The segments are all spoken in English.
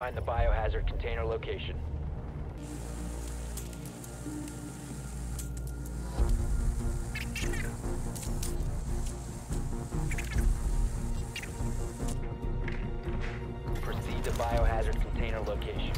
Find the biohazard container location. Proceed to biohazard container location.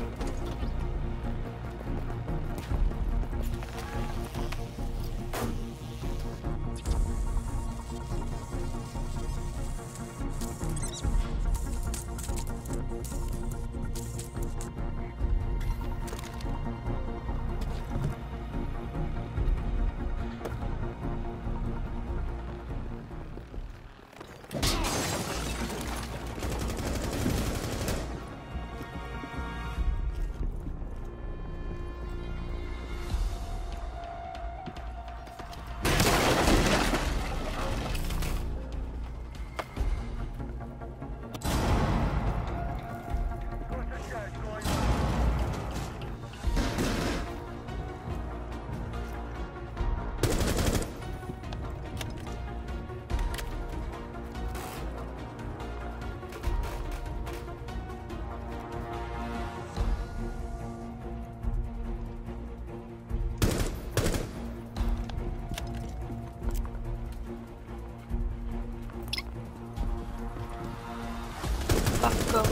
大哥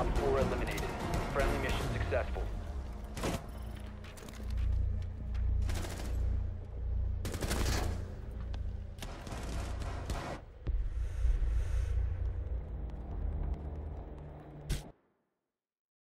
Op 4 eliminated. Friendly mission successful.